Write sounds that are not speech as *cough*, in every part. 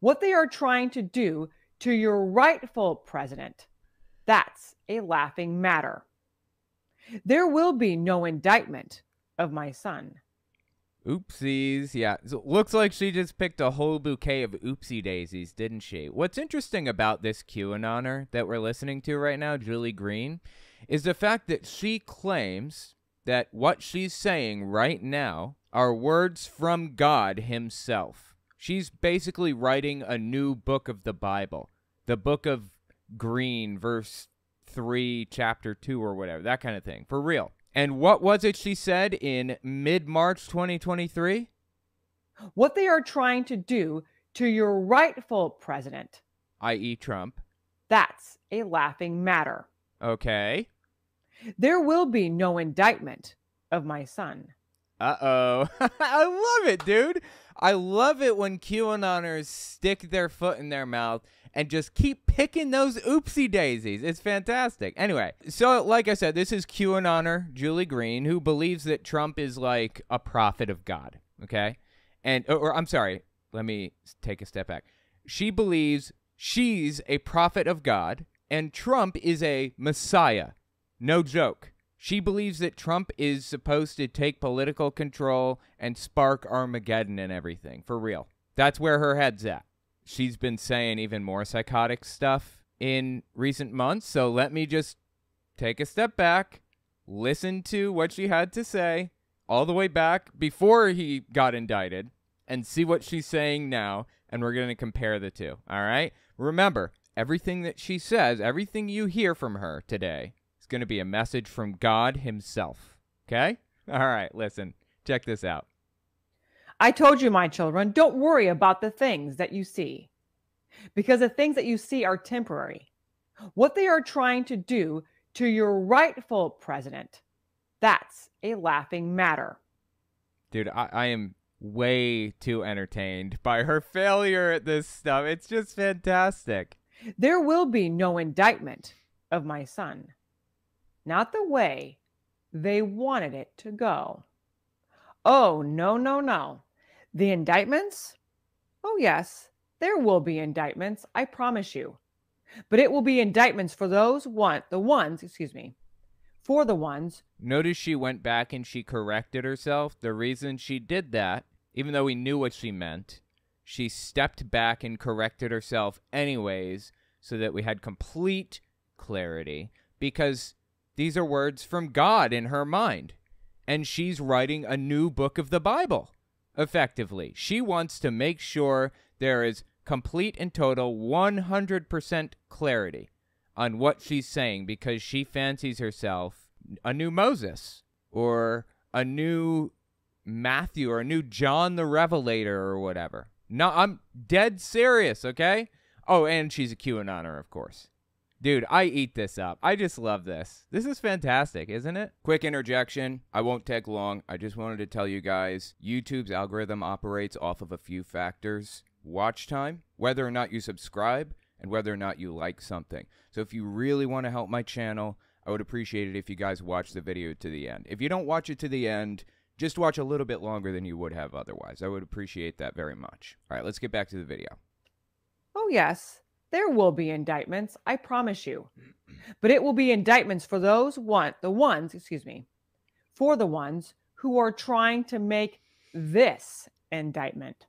what they are trying to do to your rightful president, that's a laughing matter. There will be no indictment of my son. Oopsies. Yeah. So looks like she just picked a whole bouquet of oopsie daisies, didn't she? What's interesting about this QAnoner that we're listening to right now, Julie Green, is the fact that she claims that what she's saying right now are words from God Himself. She's basically writing a new book of the Bible, the book of Green, verse 3, chapter 2, or whatever, that kind of thing, for real. And what was it she said in mid March 2023? What they are trying to do to your rightful president, i.e., Trump. That's a laughing matter. Okay. There will be no indictment of my son. Uh oh. *laughs* I love it, dude. I love it when QAnoners stick their foot in their mouth and just keep picking those oopsie daisies. It's fantastic. Anyway, so like I said, this is QAnoner Julie Green, who believes that Trump is like a prophet of God. Okay. And, or, or I'm sorry, let me take a step back. She believes she's a prophet of God and Trump is a messiah. No joke. She believes that Trump is supposed to take political control and spark Armageddon and everything. For real. That's where her head's at. She's been saying even more psychotic stuff in recent months. So let me just take a step back, listen to what she had to say all the way back before he got indicted, and see what she's saying now. And we're going to compare the two. All right? Remember, everything that she says, everything you hear from her today going to be a message from God Himself. Okay? All right, listen, check this out. I told you, my children, don't worry about the things that you see, because the things that you see are temporary. What they are trying to do to your rightful president, that's a laughing matter. Dude, I, I am way too entertained by her failure at this stuff. It's just fantastic. There will be no indictment of my son not the way they wanted it to go. Oh, no, no, no. The indictments? Oh, yes, there will be indictments, I promise you. But it will be indictments for those one the ones, excuse me, for the ones. Notice she went back and she corrected herself. The reason she did that, even though we knew what she meant, she stepped back and corrected herself anyways so that we had complete clarity because these are words from God in her mind. And she's writing a new book of the Bible, effectively. She wants to make sure there is complete and total 100% clarity on what she's saying because she fancies herself a new Moses or a new Matthew or a new John the Revelator or whatever. No, I'm dead serious, okay? Oh, and she's a QAnoner, of course. Dude, I eat this up. I just love this. This is fantastic, isn't it? Quick interjection. I won't take long. I just wanted to tell you guys YouTube's algorithm operates off of a few factors watch time, whether or not you subscribe, and whether or not you like something. So if you really want to help my channel, I would appreciate it if you guys watch the video to the end. If you don't watch it to the end, just watch a little bit longer than you would have otherwise. I would appreciate that very much. All right, let's get back to the video. Oh, yes. There will be indictments, I promise you. But it will be indictments for those one the ones, excuse me, for the ones who are trying to make this indictment.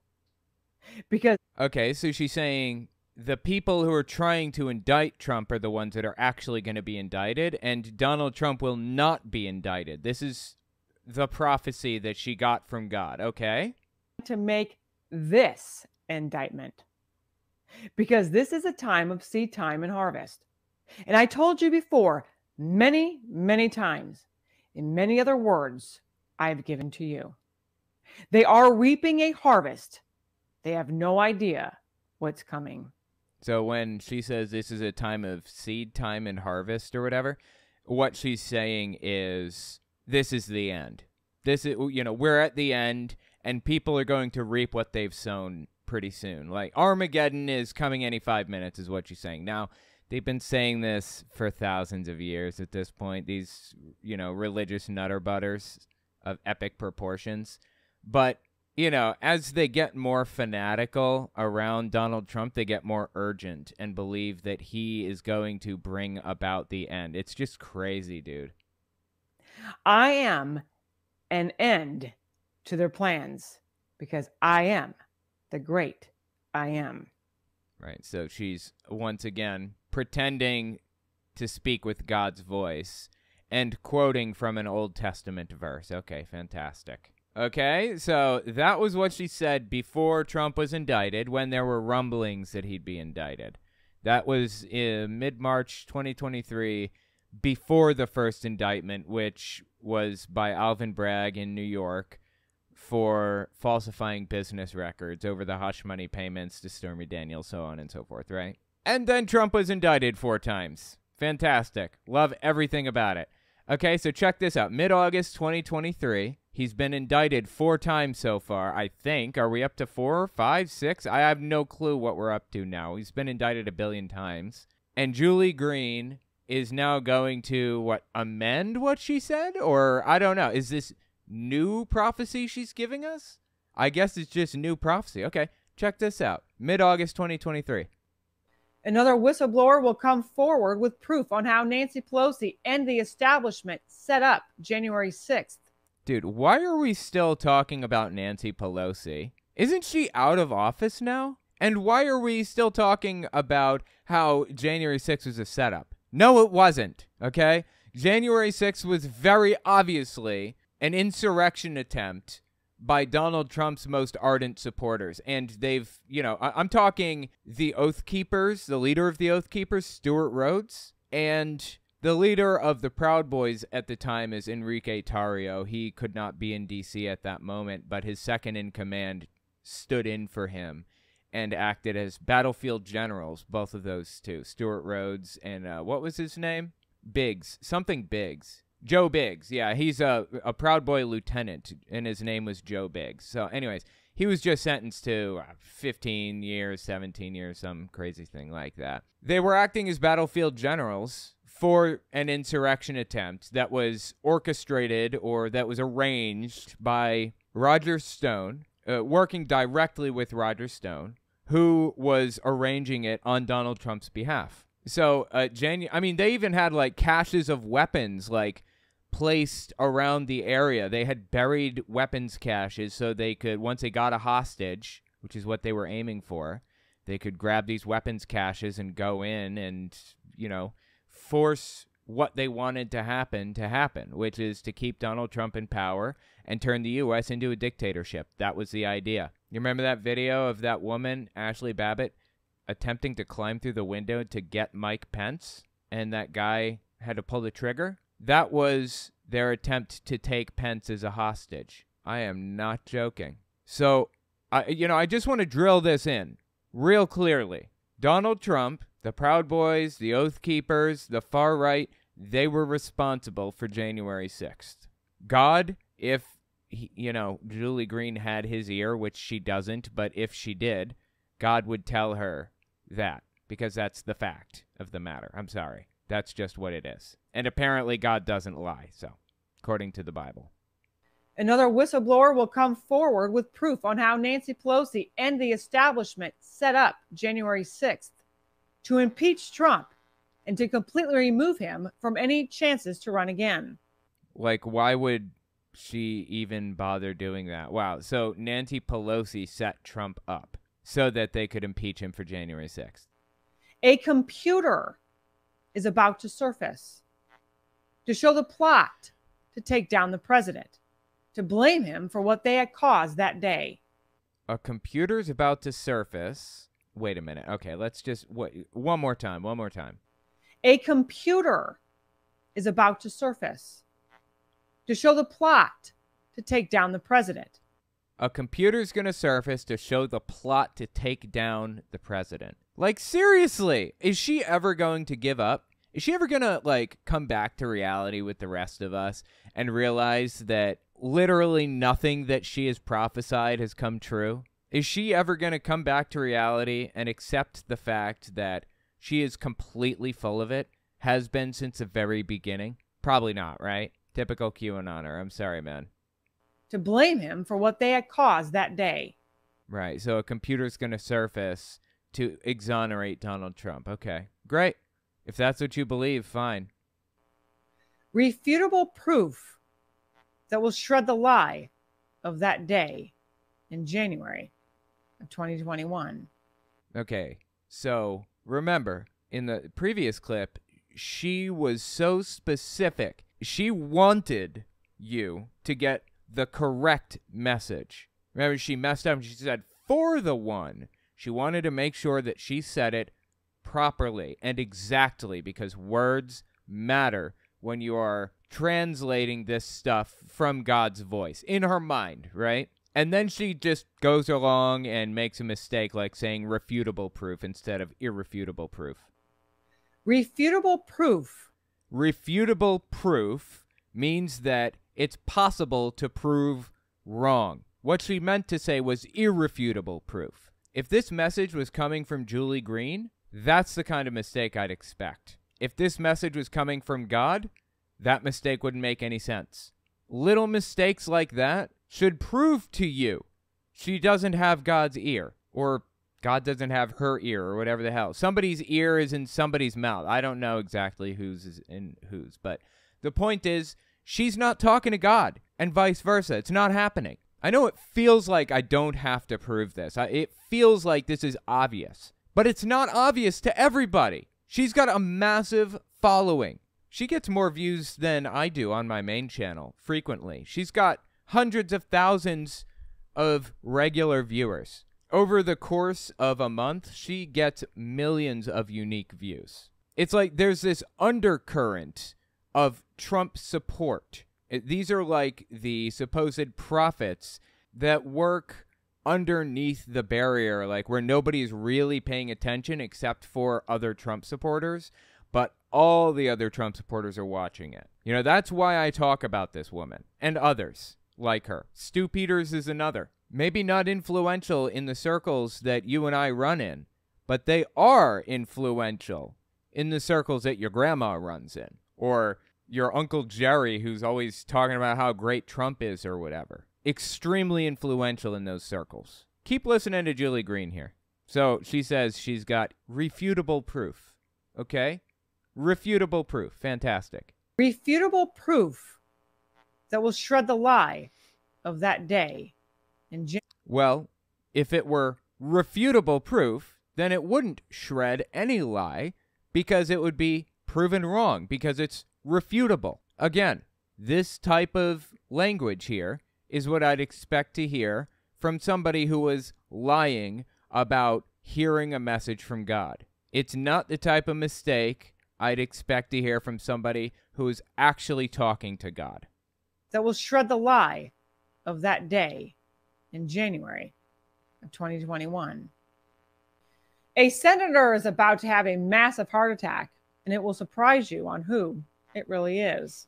Because Okay, so she's saying the people who are trying to indict Trump are the ones that are actually going to be indicted and Donald Trump will not be indicted. This is the prophecy that she got from God, okay? To make this indictment because this is a time of seed time and harvest. And I told you before, many, many times, in many other words, I have given to you. They are reaping a harvest. They have no idea what's coming. So when she says this is a time of seed time and harvest or whatever, what she's saying is this is the end. This is you know, we're at the end and people are going to reap what they've sown pretty soon. Like Armageddon is coming any five minutes, is what you're saying. Now, they've been saying this for thousands of years at this point, these, you know, religious nutter butters of epic proportions. But you know, as they get more fanatical around Donald Trump, they get more urgent and believe that he is going to bring about the end. It's just crazy, dude. I am an end to their plans because I am the great I am. Right. So she's once again pretending to speak with God's voice and quoting from an Old Testament verse. Okay, fantastic. Okay, so that was what she said before Trump was indicted when there were rumblings that he'd be indicted. That was uh, in mid March 2023, before the first indictment, which was by Alvin Bragg in New York for falsifying business records over the hush money payments to Stormy Daniels, so on and so forth, right? And then Trump was indicted four times. Fantastic. Love everything about it. Okay, so check this out. Mid August 2023, he's been indicted four times so far, I think. Are we up to four, five, six? I have no clue what we're up to now. He's been indicted a billion times. And Julie Green is now going to, what, amend what she said? Or I don't know. Is this new prophecy she's giving us? I guess it's just new prophecy. Okay, check this out. Mid August 2023. Another whistleblower will come forward with proof on how Nancy Pelosi and the establishment set up January 6th. Dude, why are we still talking about Nancy Pelosi? Isn't she out of office now? And why are we still talking about how January 6th was a setup? No, it wasn't, okay? January 6th was very obviously an insurrection attempt by Donald Trump's most ardent supporters. And they've, you know, I- am talking the Oath Keepers, the leader of the Oath Keepers, Stewart Rhodes, and the leader of the Proud Boys at the time is Enrique Tarrio. He could not be in D.C. at that moment, but his second in command stood in for him and acted as battlefield generals, both of those two, Stewart Rhodes and uh, what was his name? Biggs, something Biggs. Joe Biggs. Yeah, he's a a Proud Boy lieutenant, and his name was Joe Biggs. So, anyways, he was just sentenced to uh, 15 years, 17 years, some crazy thing like that. They were acting as battlefield generals for an insurrection attempt that was orchestrated or that was arranged by Roger Stone, uh, working directly with Roger Stone, who was arranging it on Donald Trump's behalf. So, uh, Janu- I mean, they even had like caches of weapons, like placed around the area. They had buried weapons caches so they could, once they got a hostage, which is what they were aiming for, they could grab these weapons caches and go in and, you know, force what they wanted to happen to happen, which is to keep Donald Trump in power and turn the U.S. into a dictatorship. That was the idea. You remember that video of that woman, Ashli Babbitt, attempting to climb through the window to get Mike Pence, and that guy had to pull the trigger? That was their attempt to take Pence as a hostage. I am not joking. So, I, you know, I just want to drill this in real clearly. Donald Trump, the Proud Boys, the Oath Keepers, the far right, they were responsible for January 6th. God, if, he, you know, Julie Green had his ear, which she doesn't, but if she did, God would tell her that because that's the fact of the matter. I'm sorry. That's just what it is. And apparently, God doesn't lie. So, according to the Bible. Another whistleblower will come forward with proof on how Nancy Pelosi and the establishment set up January 6th to impeach Trump and to completely remove him from any chances to run again. Like, why would she even bother doing that? Wow. So, Nancy Pelosi set Trump up so that they could impeach him for January 6th. A computer is about to surface to show the plot to take down the president, to blame him for what they had caused that day. A computer's about to surface. Wait a minute. Okay, let's just wait. One more time. One more time. A computer is about to surface to show the plot to take down the president. A computer's going to surface to show the plot to take down the president. Like, seriously, is she ever going to give up? is she ever gonna like come back to reality with the rest of us and realize that literally nothing that she has prophesied has come true? Is she ever gonna come back to reality and accept the fact that she is completely full of it, has been since the very beginning? Probably not, right? Typical QAnoner. I'm sorry, man. to blame him for what they had caused that day. Right. So a computer's going to surface to exonerate Donald Trump. Okay. Great. If that's what you believe, fine. Refutable proof that will shred the lie of that day in January of 2021. Okay. So remember, in the previous clip, she was so specific. She wanted you to get the correct message. Remember, she messed up and she said, for the one. She wanted to make sure that she said it properly and exactly because words matter when you are translating this stuff from God's voice in her mind, right? And then she just goes along and makes a mistake like saying refutable proof instead of irrefutable proof. Refutable proof. Refutable proof means that it's possible to prove wrong. What she meant to say was irrefutable proof. If this message was coming from Julie Green, that's the kind of mistake I'd expect. If this message was coming from God, that mistake wouldn't make any sense. Little mistakes like that should prove to you she doesn't have God's ear, or God doesn't have her ear, or whatever the hell. Somebody's ear is in somebody's mouth. I don't know exactly whose is in whose, but the point is, she's not talking to God, and vice versa. It's not happening. I know it feels like I don't have to prove this. I, it feels like this is obvious, but it's not obvious to everybody. She's got a massive following. She gets more views than I do on my main channel frequently. She's got hundreds of thousands of regular viewers. Over the course of a month, she gets millions of unique views. It's like there's this undercurrent of Trump support. These are like the supposed prophets that work underneath the barrier, like where nobody's really paying attention except for other Trump supporters, but all the other Trump supporters are watching it. You know, that's why I talk about this woman and others like her. Stu Peters is another. Maybe not influential in the circles that you and I run in, but they are influential in the circles that your grandma runs in or your Uncle Jerry, who's always talking about how great Trump is or whatever. Extremely influential in those circles. Keep listening to Julie Green here. So she says she's got refutable proof. Okay? Refutable proof. Fantastic. Refutable proof that will shred the lie of that day. In Jan- well, if it were refutable proof, then it wouldn't shred any lie because it would be proven wrong because it's refutable. Again, this type of language here is what I'd expect to hear from somebody who was lying about hearing a message from God. It's not the type of mistake I'd expect to hear from somebody who is actually talking to God. That will shred the lie of that day in January of 2021. A senator is about to have a massive heart attack, and it will surprise you on who it really is.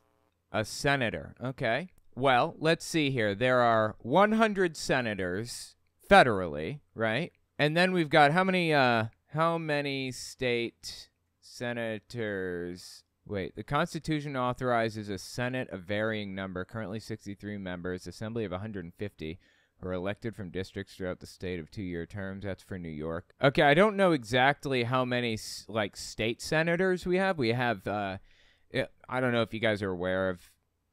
A senator. Okay. Well, let's see here. There are 100 senators federally, right? And then we've got how many uh how many state senators Wait, the Constitution authorizes a Senate of varying number, currently 63 members, Assembly of 150, who are elected from districts throughout the state of two-year terms. That's for New York. Okay, I don't know exactly how many like state senators we have. We have uh, I don't know if you guys are aware of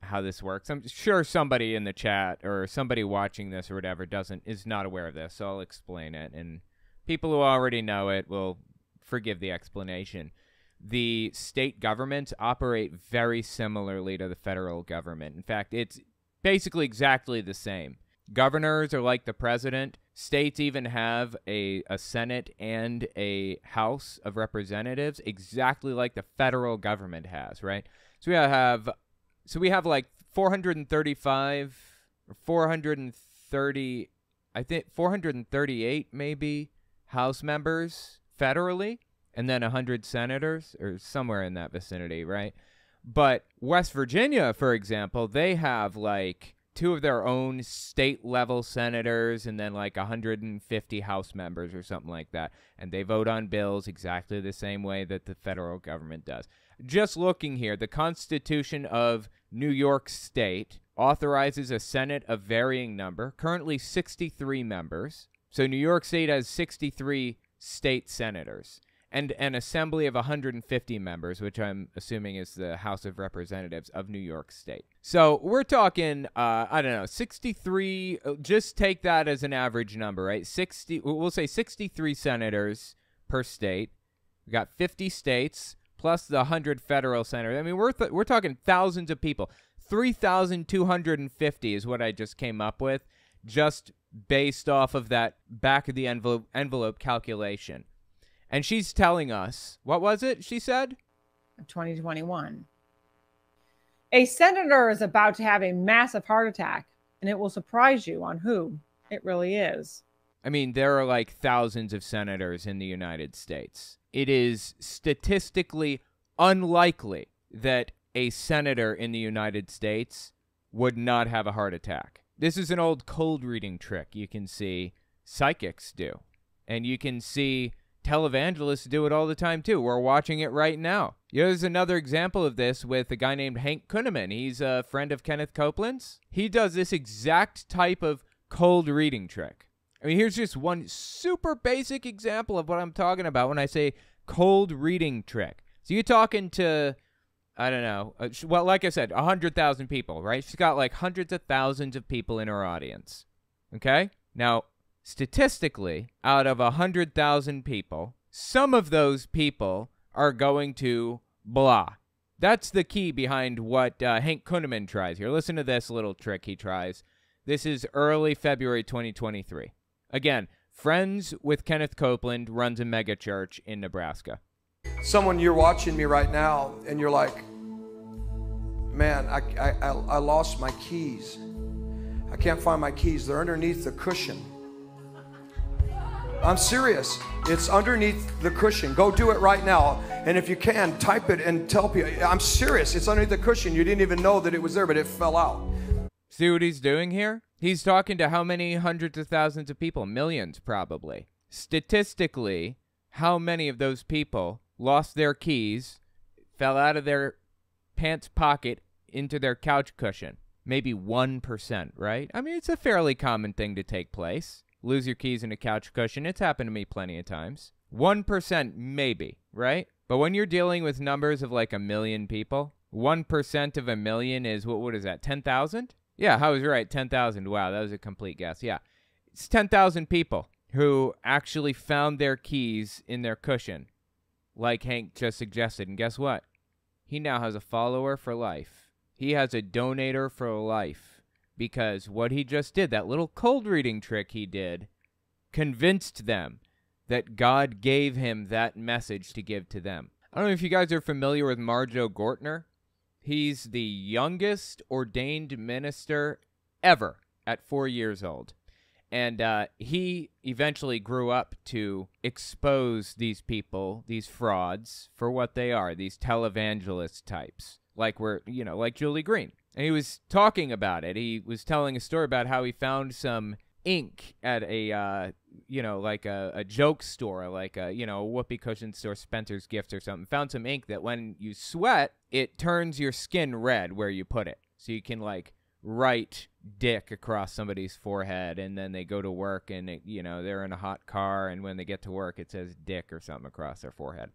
how this works. I'm sure somebody in the chat or somebody watching this or whatever doesn't is not aware of this, so I'll explain it. And people who already know it will forgive the explanation. The state governments operate very similarly to the federal government. In fact, it's basically exactly the same. Governors are like the president. States even have a, a Senate and a House of Representatives, exactly like the federal government has, right? So we have, so we have like 435 or 430, I think 438 maybe House members federally, and then 100 senators or somewhere in that vicinity, right? But West Virginia, for example, they have like two of their own state level senators and then like 150 House members or something like that. And they vote on bills exactly the same way that the federal government does. Just looking here, the Constitution of New York State authorizes a Senate of varying number, currently 63 members. So New York State has 63 state senators and an assembly of 150 members, which I'm assuming is the House of Representatives of New York State. So we're talking, uh, I don't know, 63. uh, Just take that as an average number, right? 60. We'll say 63 senators per state. We got 50 states plus the 100 federal senators. I mean, we're th- we're talking thousands of people. 3,250 is what I just came up with, just based off of that back of the envelope envelope calculation. And she's telling us, what was it she said? of 2021. A senator is about to have a massive heart attack, and it will surprise you on who it really is. I mean, there are like thousands of senators in the United States. It is statistically unlikely that a senator in the United States would not have a heart attack. This is an old cold reading trick you can see psychics do. And you can see televangelists do it all the time too. We're watching it right now. You know, there's another example of this with a guy named Hank Kunneman. He's a friend of Kenneth Copeland's. He does this exact type of cold reading trick. I mean, here's just one super basic example of what I'm talking about when I say cold reading trick. So you're talking to, I don't know, uh, well, like I said, 100,000 people, right? She's got like hundreds of thousands of people in her audience. Okay? Now, statistically, out of 100,000 people, some of those people are going to blah. That's the key behind what uh, Hank Kunneman tries here. Listen to this little trick he tries. This is early February 2023. Again, friends with Kenneth Copeland runs a mega church in Nebraska. Someone you're watching me right now, and you're like, man, I, I, I lost my keys. I can't find my keys. They're underneath the cushion. I'm serious. It's underneath the cushion. Go do it right now. And if you can, type it and tell people. I'm serious. It's underneath the cushion. You didn't even know that it was there, but it fell out. See what he's doing here? He's talking to how many hundreds of thousands of people? Millions, probably. Statistically, how many of those people lost their keys, fell out of their pants pocket into their couch cushion? Maybe 1%, right? I mean, it's a fairly common thing to take place. Lose your keys in a couch cushion. It's happened to me plenty of times. 1%, maybe, right? But when you're dealing with numbers of like a million people, 1% of a million is what, what is that, 10,000? Yeah, I was right. 10,000. Wow, that was a complete guess. Yeah. It's 10,000 people who actually found their keys in their cushion, like Hank just suggested. And guess what? He now has a follower for life. He has a donator for life because what he just did, that little cold reading trick he did, convinced them that God gave him that message to give to them. I don't know if you guys are familiar with Marjoe Gortner. He's the youngest ordained minister ever at four years old. And uh, he eventually grew up to expose these people, these frauds, for what they are these televangelist types, like we're, you know, like Julie Green. And he was talking about it. He was telling a story about how he found some ink at a, uh, you know, like a, a joke store, like a, you know, a whoopee cushion store, Spencer's Gifts or something. Found some ink that when you sweat, it turns your skin red where you put it. So you can, like, write dick across somebody's forehead and then they go to work and it, you know they're in a hot car and when they get to work it says dick or something across their forehead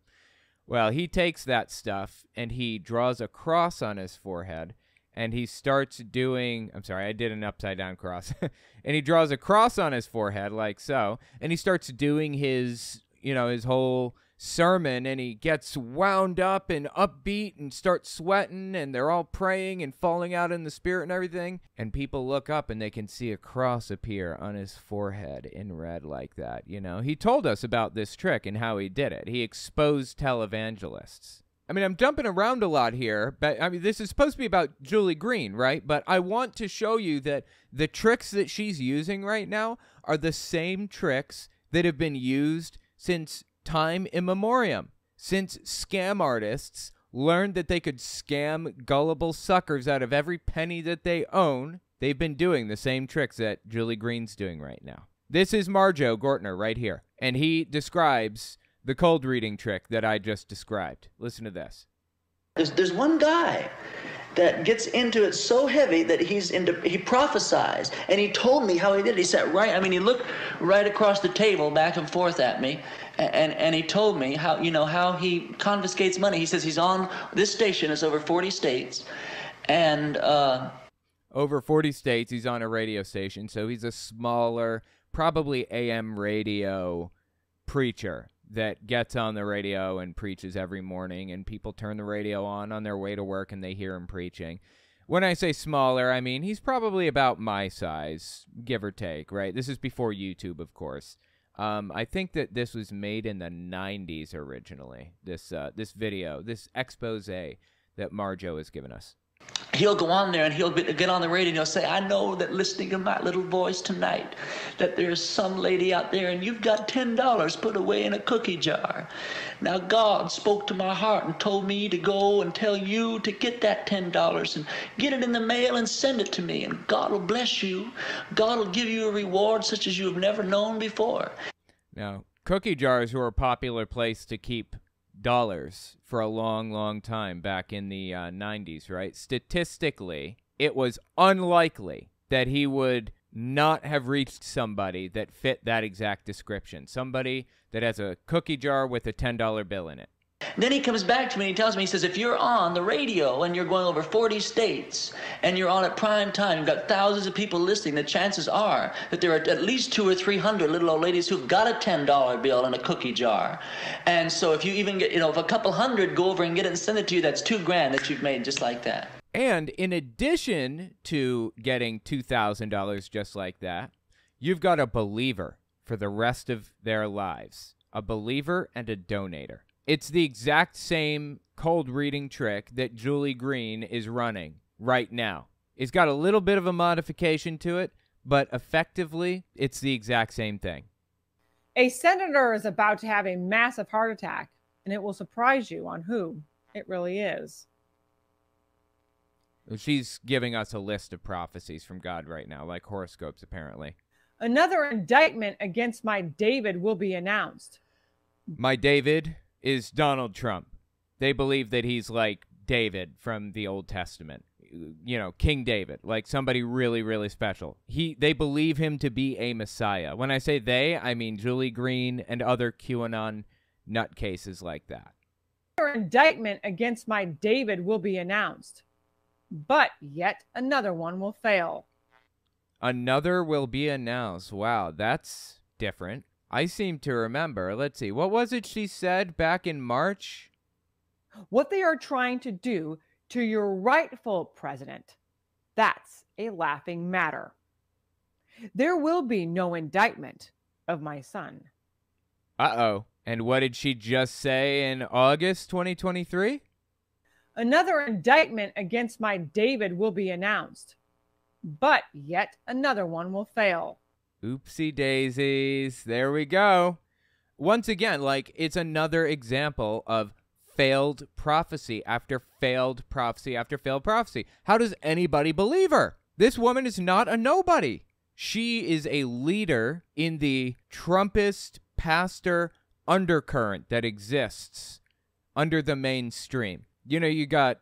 well he takes that stuff and he draws a cross on his forehead and he starts doing i'm sorry i did an upside down cross. *laughs* And he draws a cross on his forehead like so and he starts doing his you know his whole sermon and he gets wound up and upbeat and starts sweating and they're all praying and falling out in the spirit and everything. And people look up and they can see a cross appear on his forehead in red like that you know. He told us about this trick and how he did it. He exposed televangelists I mean, I'm jumping around a lot here, but I mean, this is supposed to be about Julie Green, right? But I want to show you that the tricks that she's using right now are the same tricks that have been used since time immemorial, since scam artists learned that they could scam gullible suckers out of every penny that they own. They've been doing the same tricks that Julie Green's doing right now. This is Marjoe Gortner right here, and he describes the cold reading trick that I just described. Listen to this. There's, there's one guy, that gets into it so heavy that he's into he prophesies and he told me how he did it. he sat right i mean he looked right across the table back and forth at me and and he told me how you know how he confiscates money he says he's on this station is over 40 states and uh over 40 states he's on a radio station so he's a smaller probably am radio preacher that gets on the radio and preaches every morning, and people turn the radio on on their way to work and they hear him preaching. When I say smaller, I mean he's probably about my size, give or take, right? This is before YouTube, of course. Um, I think that this was made in the 90s originally. This uh, this video, this expose that Marjoe has given us he'll go on there and he'll get on the radio and he'll say, I know that listening to my little voice tonight, that there's some lady out there and you've got $10 put away in a cookie jar. Now, God spoke to my heart and told me to go and tell you to get that $10 and get it in the mail and send it to me. And God will bless you. God will give you a reward such as you have never known before. Now, cookie jars were a popular place to keep dollars for a long, long time back in the uh, 90s, right? Statistically, it was unlikely that he would not have reached somebody that fit that exact description. Somebody that has a cookie jar with a $10 bill in it. Then he comes back to me and he tells me, he says, if you're on the radio and you're going over 40 states and you're on at prime time, you've got thousands of people listening, the chances are that there are at least two or three hundred little old ladies who've got a $10 bill in a cookie jar. And so if you even get, you know, if a couple hundred go over and get it and send it to you, that's two grand that you've made just like that. And in addition to getting $2,000 just like that, you've got a believer for the rest of their lives. A believer and a donator. It's the exact same cold reading trick that Julie Green is running right now. It's got a little bit of a modification to it, but effectively, it's the exact same thing. A senator is about to have a massive heart attack, and it will surprise you on who it really is. She's giving us a list of prophecies from God right now, like horoscopes, apparently. Another indictment against my David will be announced. My David is Donald Trump. They believe that he's like David from the Old Testament. You know, King David, like somebody really, really special. He they believe him to be a Messiah. When I say they, I mean Julie Green and other QAnon nutcases like that. Another indictment against my David will be announced, but yet another one will fail. Another will be announced. Wow, that's different. I seem to remember. Let's see. What was it she said back in March? What they are trying to do to your rightful president. That's a laughing matter. There will be no indictment of my son. Uh oh. And what did she just say in August 2023? Another indictment against my David will be announced, but yet another one will fail. Oopsie daisies. There we go. Once again, like it's another example of failed prophecy after failed prophecy after failed prophecy. How does anybody believe her? This woman is not a nobody. She is a leader in the Trumpist pastor undercurrent that exists under the mainstream. You know, you got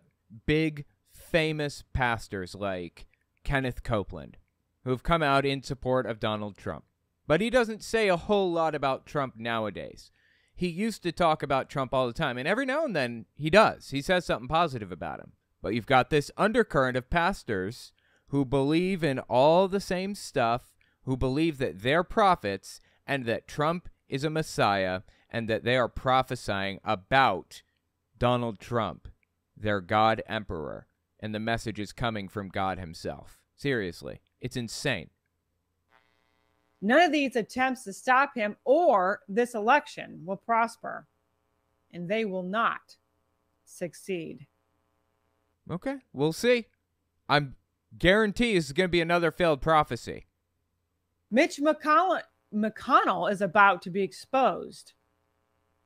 big famous pastors like Kenneth Copeland who have come out in support of Donald Trump. But he doesn't say a whole lot about Trump nowadays. He used to talk about Trump all the time, and every now and then he does. He says something positive about him. But you've got this undercurrent of pastors who believe in all the same stuff, who believe that they're prophets and that Trump is a messiah and that they are prophesying about Donald Trump, their God emperor, and the message is coming from God himself. Seriously. It's insane. None of these attempts to stop him or this election will prosper, and they will not succeed. Okay, we'll see. I'm guarantee this is going to be another failed prophecy. Mitch McConnell, McConnell is about to be exposed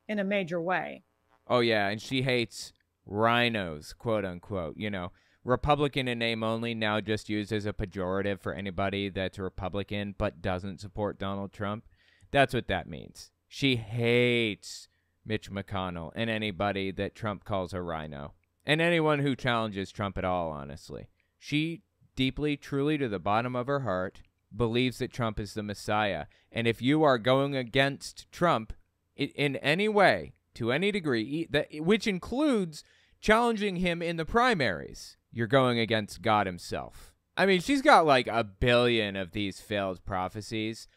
in a major way. Oh yeah, and she hates RINOs, quote unquote. You know, Republican in name only, now just used as a pejorative for anybody that's a Republican but doesn't support Donald Trump. That's what that means. She hates Mitch McConnell and anybody that Trump calls a RINO and anyone who challenges Trump at all, honestly. She deeply, truly, to the bottom of her heart, believes that Trump is the Messiah. And if you are going against Trump in, any way, to any degree, which includes challenging him in the primaries, you're going against God Himself. I mean, she's got like a billion of these failed prophecies.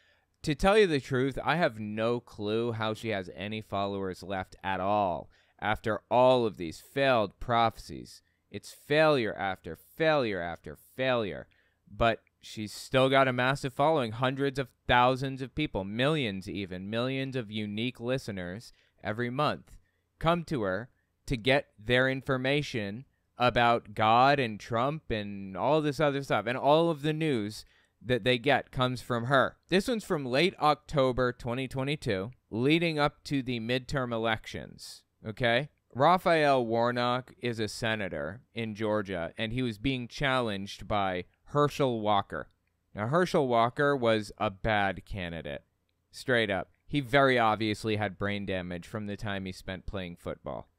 To tell you the truth, I have no clue how she has any followers left at all after all of these failed prophecies. It's failure after failure after failure. But she's still got a massive following hundreds of thousands of people, millions even, millions of unique listeners every month come to her to get their information about God and Trump and all this other stuff. And all of the news that they get comes from her. This one's from late October 2022, leading up to the midterm elections. Okay. Raphael Warnock is a senator in Georgia, and he was being challenged by Herschel Walker. Now, Herschel Walker was a bad candidate, straight up. He very obviously had brain damage from the time he spent playing football.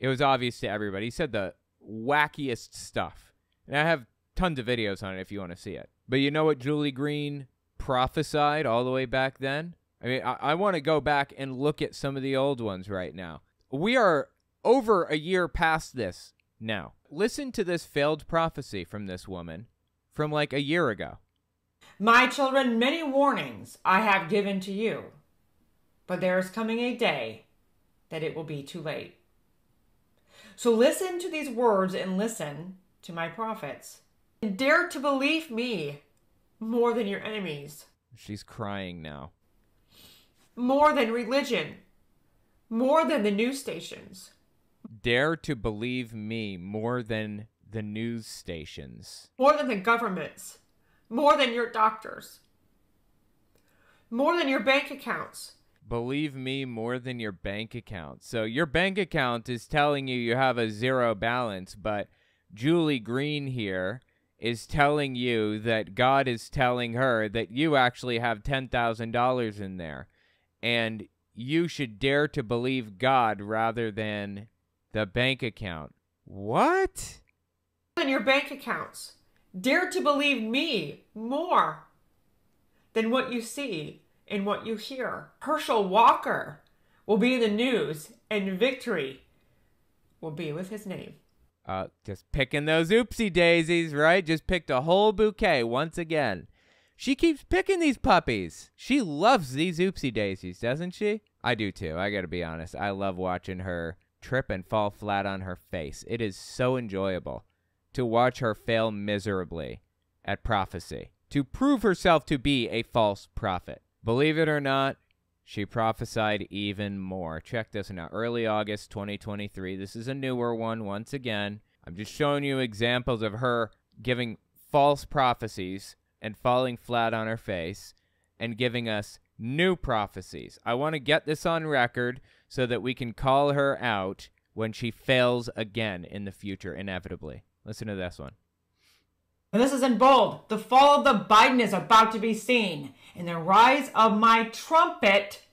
It was obvious to everybody. He said the wackiest stuff. And I have tons of videos on it if you want to see it. But you know what Julie Green prophesied all the way back then? I mean, I, I want to go back and look at some of the old ones right now. We are over a year past this now. Listen to this failed prophecy from this woman from like a year ago. My children, many warnings I have given to you, but there is coming a day that it will be too late. So listen to these words and listen to my prophets. And dare to believe me more than your enemies. She's crying now. More than religion. More than the news stations. Dare to believe me more than the news stations. More than the governments. More than your doctors. More than your bank accounts. Believe me more than your bank account. So your bank account is telling you you have a zero balance, but Julie Green here is telling you that God is telling her that you actually have $10,000 in there. And you should dare to believe God rather than the bank account. What? Than your bank accounts. Dare to believe me more than what you see and what you hear. Herschel Walker will be in the news, and victory will be with his name. Uh, just picking those oopsie daisies, right? Just picked a whole bouquet once again. She keeps picking these puppies. She loves these oopsie daisies, doesn't she? I do too. I gotta be honest. I love watching her trip and fall flat on her face. It is so enjoyable to watch her fail miserably at prophecy, to prove herself to be a false prophet. Believe it or not, she prophesied even more. Check this out. Early August 2023. This is a newer one once again. I'm just showing you examples of her giving false prophecies and falling flat on her face and giving us new prophecies. I want to get this on record so that we can call her out when she fails again in the future, inevitably. Listen to this one. And this is in bold. The fall of the Biden is about to be seen, and the rise of my trumpet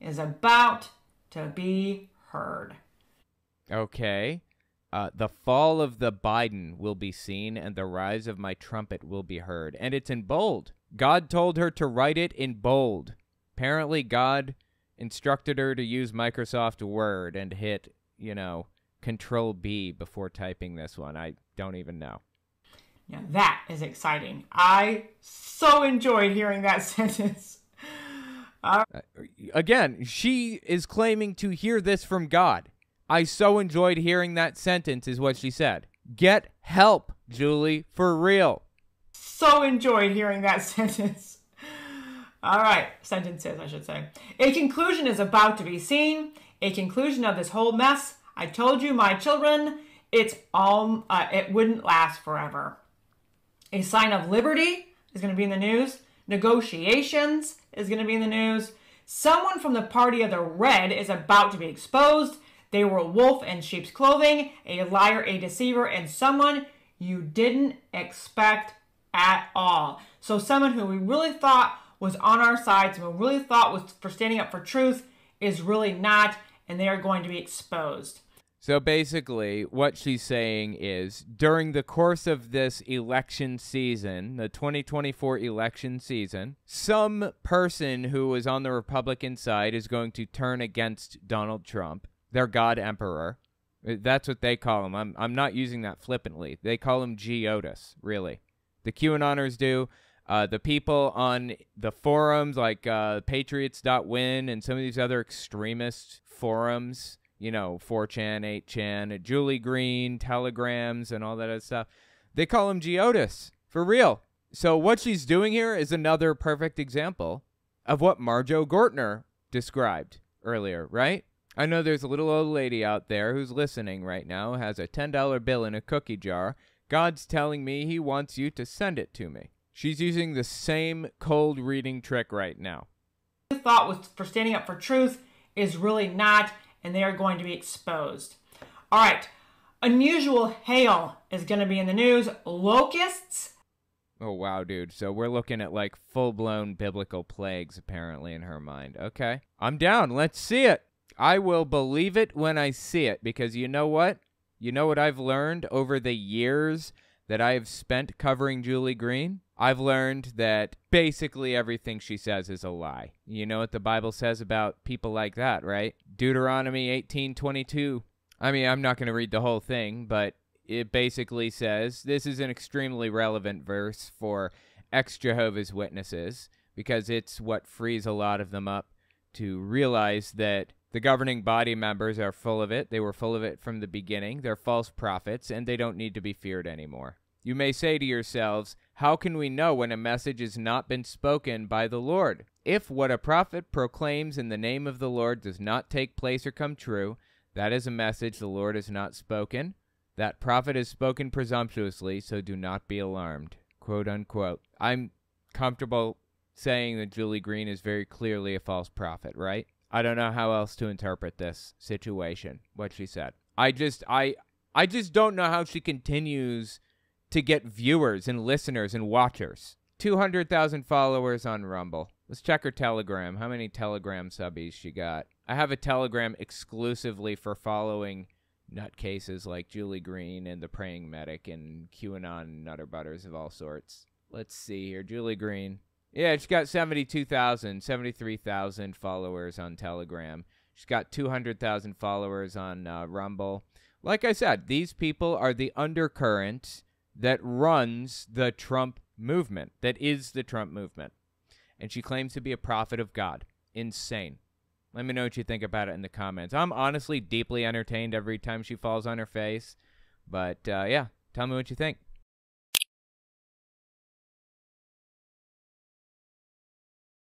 is about to be heard. Okay. Uh, the fall of the Biden will be seen, and the rise of my trumpet will be heard. And it's in bold. God told her to write it in bold. Apparently, God instructed her to use Microsoft Word and hit, you know, Control B before typing this one. I don't even know. Yeah, that is exciting. I so enjoyed hearing that *laughs* sentence. Uh, Again, she is claiming to hear this from God. I so enjoyed hearing that sentence, is what she said. Get help, Julie, for real. So enjoyed hearing that *laughs* sentence. All right, sentences, I should say. A conclusion is about to be seen. A conclusion of this whole mess. I told you, my children, it's all. Uh, it wouldn't last forever. A sign of liberty is going to be in the news. Negotiations is going to be in the news. Someone from the party of the red is about to be exposed. They were a wolf in sheep's clothing, a liar, a deceiver, and someone you didn't expect at all. So, someone who we really thought was on our side, someone we really thought was for standing up for truth, is really not, and they are going to be exposed. So basically, what she's saying is during the course of this election season, the 2024 election season, some person who is on the Republican side is going to turn against Donald Trump, their God Emperor. Uh, That's what they call him. I'm, I'm not using that flippantly. They call him GEOTUS, really. The QAnoners do. Uh, the people on the forums like uh, Patriots.win and some of these other extremist forums you know, 4chan, 8chan, uh, Julie Green, Telegrams, and all that other stuff. They call him GEOTUS, for real. So what she's doing here is another perfect example of what Marjoe Gortner described earlier, right? I know there's a little old lady out there who's listening right now, has a $10 bill in a cookie jar. God's telling me he wants you to send it to me. She's using the same cold reading trick right now. thought was for standing up for truth is really not, and they are going to be exposed. All right, unusual hail is going to be in the news. Locusts. Oh wow, dude. So we're looking at like full-blown biblical plagues apparently in her mind. Okay. I'm down. Let's see it. I will believe it when I see it because you know what? You know what I've learned over the years that I have spent covering Julie Green? I've learned that basically everything she says is a lie. You know what the Bible says about people like that, right? Deuteronomy 18:22. I mean, I'm not going to read the whole thing, but it basically says this is an extremely relevant verse for ex Jehovah's Witnesses because it's what frees a lot of them up to realize that the governing body members are full of it. They were full of it from the beginning. They're false prophets and they don't need to be feared anymore. You may say to yourselves, How can we know when a message has not been spoken by the Lord? If what a prophet proclaims in the name of the Lord does not take place or come true, that is a message the Lord has not spoken. That prophet has spoken presumptuously, so do not be alarmed. Quote unquote. I'm comfortable saying that Julie Green is very clearly a false prophet, right? I don't know how else to interpret this situation, what she said. I just I I just don't know how she continues to get viewers and listeners and watchers. 200,000 followers on Rumble. Let's check her Telegram. How many Telegram subbies she got? I have a Telegram exclusively for following nutcases like Julie Green and the Praying Medic and QAnon nutter butters of all sorts. Let's see here. Julie Green. Yeah, she's got 72,000, 73,000 followers on Telegram. She's got 200,000 followers on uh, Rumble. Like I said, these people are the undercurrent that runs the Trump movement, that is the Trump movement. And she claims to be a prophet of God. Insane. Let me know what you think about it in the comments. I'm honestly deeply entertained every time she falls on her face. But uh, yeah, tell me what you think.